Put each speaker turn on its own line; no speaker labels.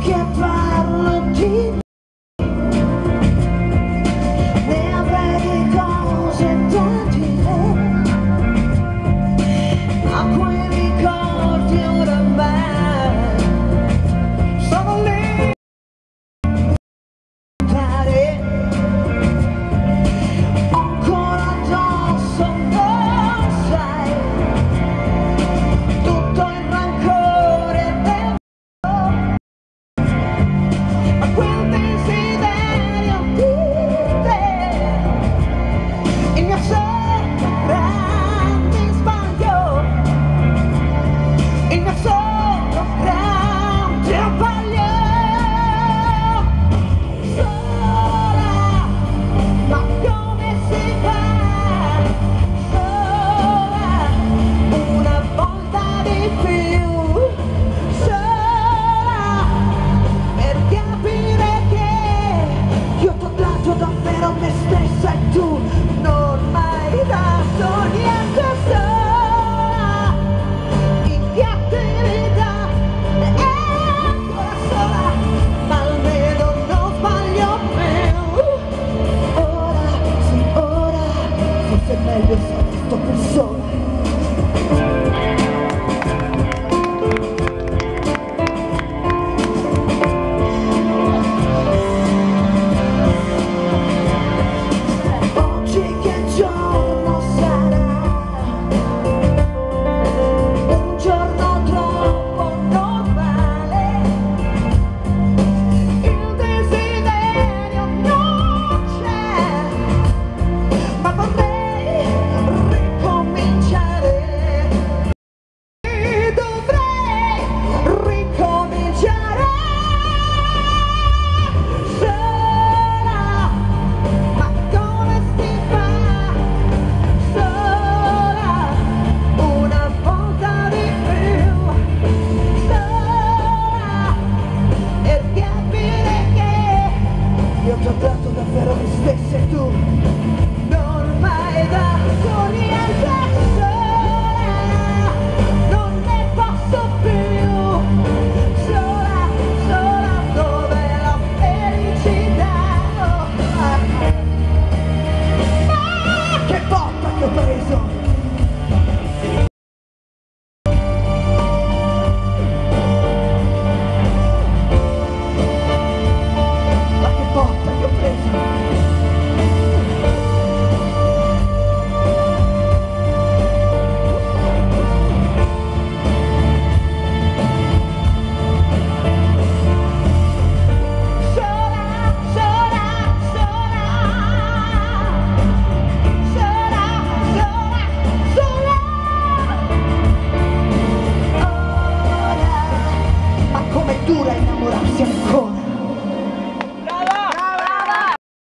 can't play. Gracias. mostrato davvero me stesse tu. Non ormai da soli alzare